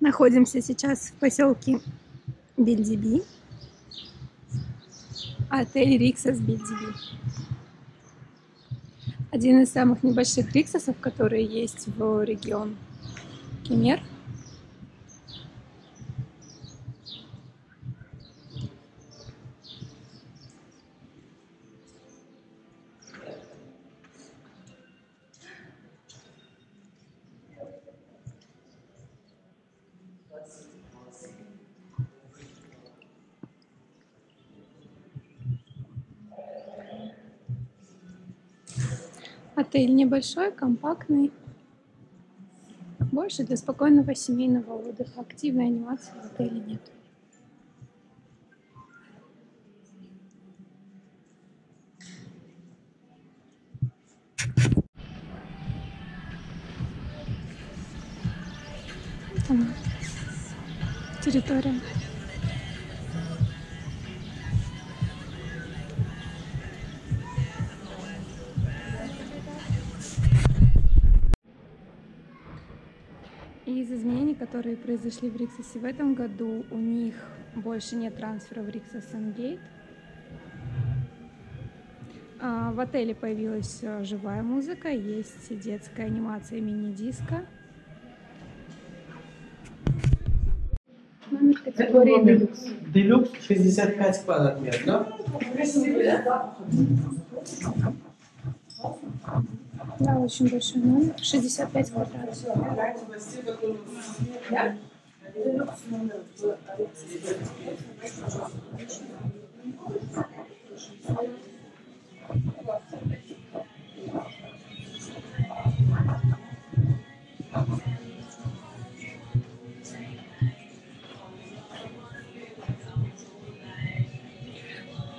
Находимся сейчас в поселке Бельдиби. Отель Риксос Бельдиби. Один из самых небольших риксосов, которые есть в регион Кемер. Отель небольшой, компактный. Больше для спокойного семейного отдыха. Активной анимации в отеле нет. Там территория. Из изменений, которые произошли в Риксосе в этом году, у них больше нет трансфера в Риксос Сангейт. А, В отеле появилась э, живая музыка, есть детская анимация мини-диско. Категории делюкс. Делюкс 65 квадрат метров. Да, очень большой номер, 65 квадратов.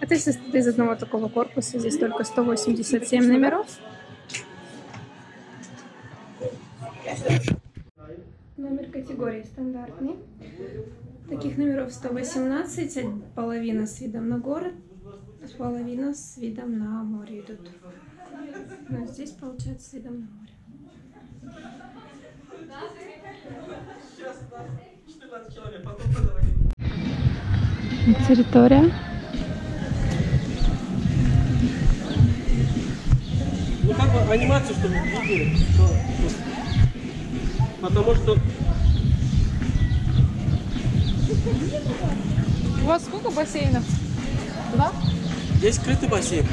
Отель состоит из одного такого корпуса, здесь только 187 номеров. Номер категории стандартный. Таких номеров 118, а половина с видом на город, половина с видом на море идут. Но здесь получается с видом на море. Территория. Анимацию, чтобы видели. Потому что У вас сколько бассейнов? Два? здесь скрытый бассейн.